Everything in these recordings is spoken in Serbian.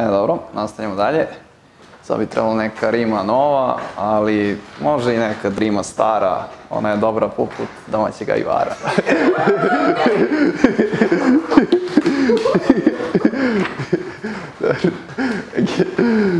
E, dobro, nastavljamo dalje. Sad bi trebalo neka rima nova, ali može i neka rima stara. Ona je dobra poput domaćeg ajvara.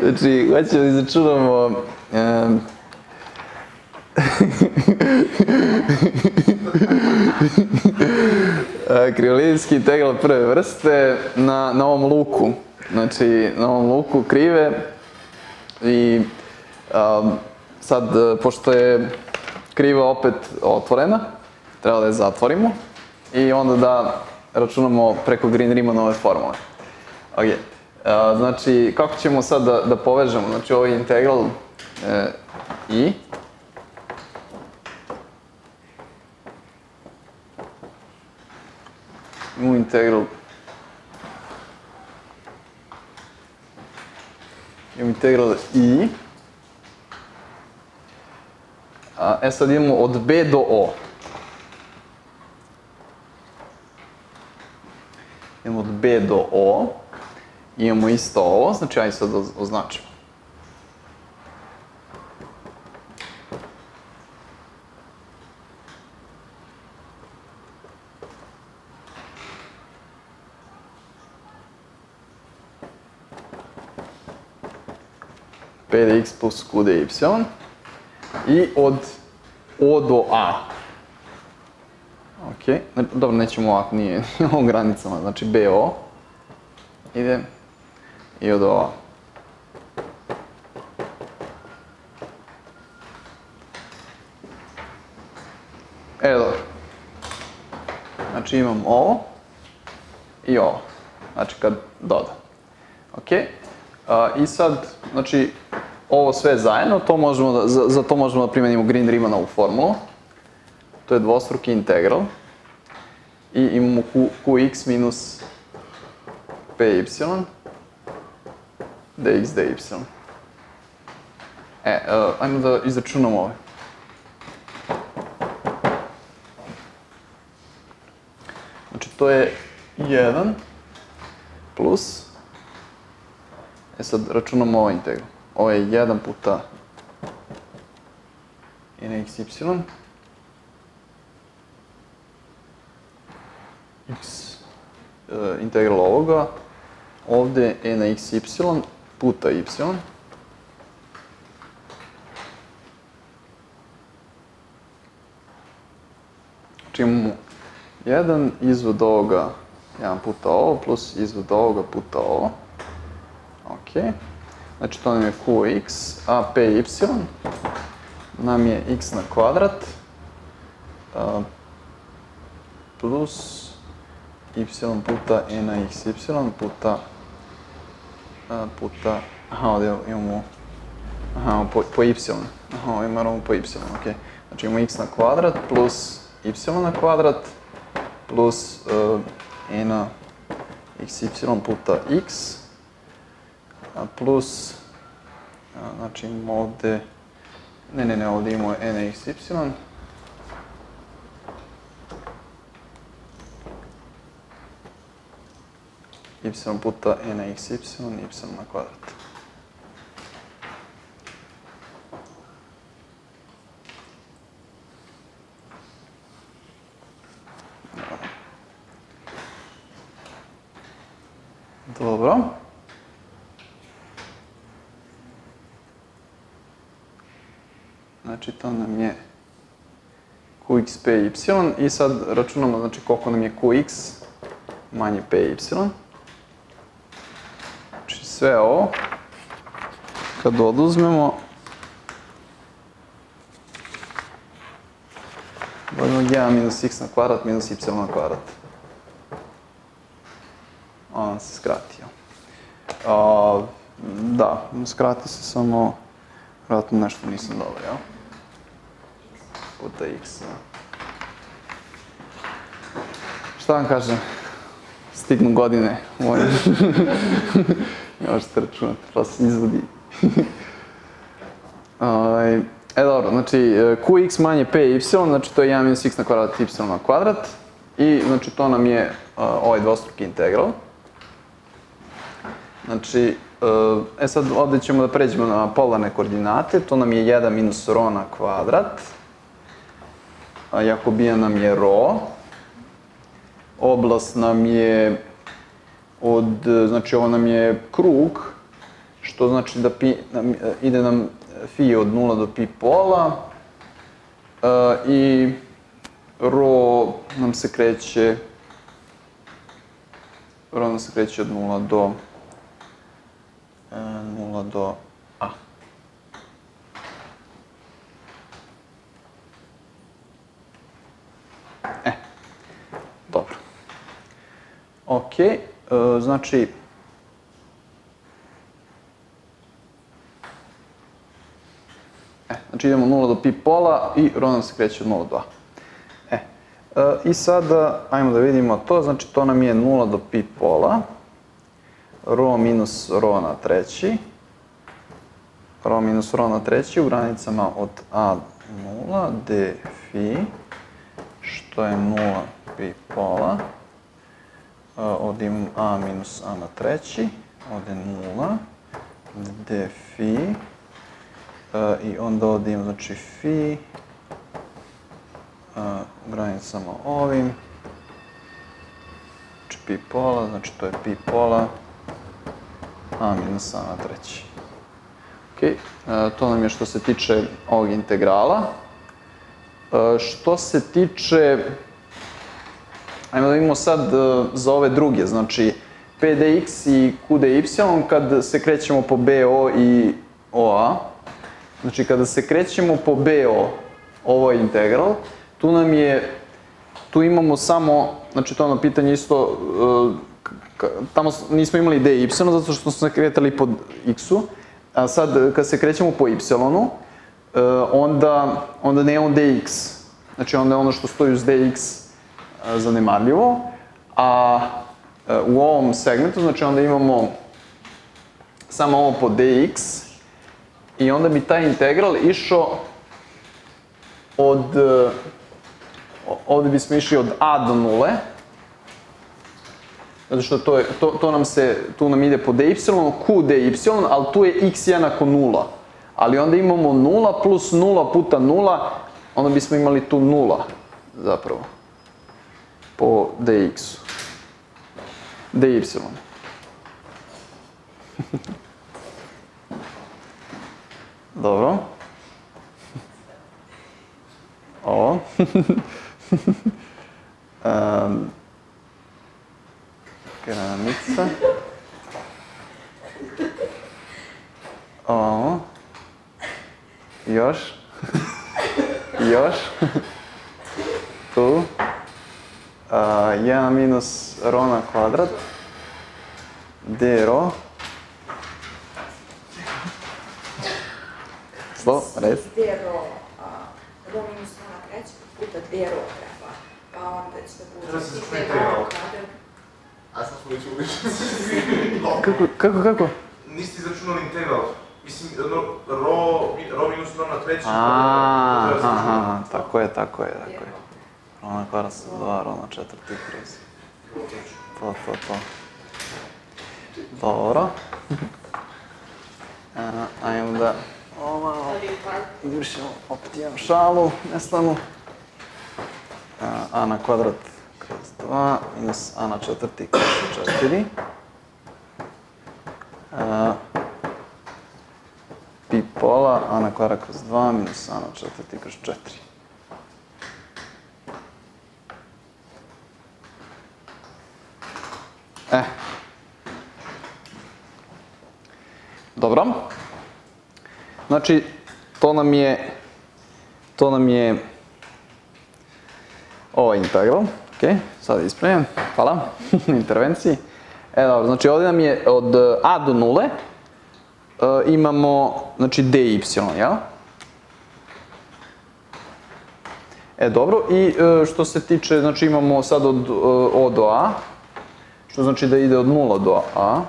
znači, hoćemo da izračunamo... Um, kriolinijski integral prve vrste na, na ovom luku. Znači, na ovom luku krive i um, sad, pošto je kriva opet otvorena, treba da je zatvorimo i onda da računamo preko Green Rimanove formule. Ok, uh, znači, kako ćemo sad da, da povežemo? Znači, ovaj integral uh, i imamo integral imamo integral i. A, e sad od b do o. Imamo od b do o. Imamo isto ovo, znači ajde sad označimo p dx plus q dy i od O do A. Ok, dobro, nećemo ovako, nije, ovo granicama, znači BO ide i od O. E, dobro. Znači imam ovo i ovo. Znači kad dodam. Ok? Uh, I sad, znači, ovo sve zajedno, to možemo da, za, za to možemo da primenimo Green-Rimanovu formulu. To je dvostruki integral. I imamo Q, qx minus py dx dy. E, uh, ajmo da izračunamo ove. Znači, to je 1 plus, e sad računamo ovaj integral ovo je 1 puta i na xy x e, integral ovoga ovde e na xy puta y Znači imamo jedan izvod ovoga, jedan puta ovo, plus izvod ovoga puta ovo. Okej. Okay. Znači to nam je qx, a py nam je x na kvadrat a, plus y puta e na xy puta a, puta, aha, ovdje imamo aha, po, y, aha, ovdje moramo po y, ok. Znači imamo x na kvadrat plus y na kvadrat plus uh, e na xy puta x plus, znači imamo ovde, ne, ne, ne, ovde imamo n x, y, puta n x, y, y na kvadrat. Dobro. Znači to nam je qx py i sad računamo znači koliko nam je qx manje py. Znači sve ovo kad oduzmemo dobijemo 1 minus x na kvadrat minus y na kvadrat. On se skratio. A, da, skrati se samo, vratno nešto nisam dobro, jel? Puta x. Šta vam kažem? Stignu godine moje. ne možete računati, pa se izvodi. Ovaj, e dobro, znači qx manje py, znači to je 1 minus x na kvadrat y na kvadrat. I znači to nam je uh, ovaj dvostruki integral. Znači, e sad ovde ćemo da pređemo na polarne koordinate, to nam je 1 minus rho na kvadrat, a jakobija nam je rho, oblast nam je od, znači ovo nam je krug, što znači da pi, nam, ide nam fi od 0 do pi pola uh, i rho nam se kreće rho nam se kreće od 0 do uh, 0 do a. E, dobro. Ok, uh, znači E, znači idemo 0 do pi pola i rho nam se kreće od 0 do a. E, e, i sada, ajmo da vidimo to, znači to nam je 0 do pi pola, rho minus rho na treći, rho minus rho na treći u granicama od a 0, d fi, što je 0 pi pola, e, ovdje imam a minus a na treći, ovdje 0, d fi, Uh, i onda ovdje imam znači fi uh, granicama ovim znači pi pola, znači to je pi pola a minus a na treći. Ok, to nam je što se tiče ovog integrala. Što se tiče, ajmo da vidimo sad uh, za ove druge, znači pdx i qdy, kad se krećemo po bo i oa, Znači, kada se krećemo po BO, ovo je integral, tu nam je, tu imamo samo, znači to je ono pitanje isto, uh, tamo nismo imali d y, zato što smo se kretali po x-u, a sad kad se krećemo po y-u, onda, onda nemamo dx, znači onda je ono što stoji uz dx uh, zanemarljivo, a u ovom segmentu, znači onda imamo samo ovo po dx, i onda bi taj integral išao od, ovde bismo išli od a do nule, zato što to, je, to, to nam se, tu nam ide po dy, q dy, ali tu je x jednako nula. Ali onda imamo 0 plus 0 puta 0, onda bismo imali tu 0 zapravo po dx-u. dy. Dobro. Ovo. um, granica. Ovo. Još. Još. tu. Uh, 1 minus rho na kvadrat. d rho. Što? Res? D ro, ro minus ona treća puta D ro treba. Pa onda će da bude se čuje D kvadrat. A sad smo već uličnici. Kako, kako, kako? Niste izračunali integral. Mislim, ro, ro minus ro na treći. A, aha, tako je, tako je, tako je. Rona kvadrat sa 2, rona četvrti kroz. To, to, to. Dobro. A, ajmo da ovamo izvršimo opet jedan šalu, nestanu. A, a na kvadrat kroz 2 minus a na četvrti kroz 4. A, pi pola, a na kvadrat kroz 2 minus a na četvrti kroz 4. E. Dobro. Znači, to nam je, to nam je ovaj integral. Ok, sad ispravljam. Hvala na intervenciji. E, dobro, znači ovdje nam je od a do nule imamo, znači, dy, jel? E, dobro, i uh, što se tiče, znači imamo sad od uh, o do a, što znači da ide od nula do a.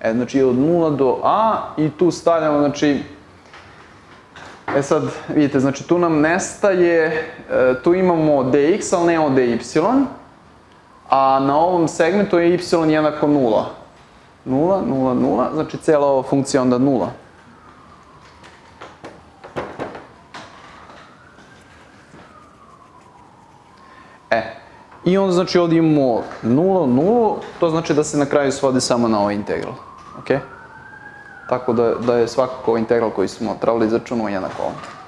E, znači od 0 do a i tu stavljamo, znači, e sad, vidite, znači tu nam nestaje, e, tu imamo dx, ali nemamo dy, a na ovom segmentu je y jednako 0. 0, 0, 0, znači cijela ova funkcija onda 0. E, i onda znači ovdje imamo 0, 0, to znači da se na kraju svodi samo na ovaj integral, ok? Tako da, da je svakako ovaj integral koji smo trebali izračunati jednako ovom.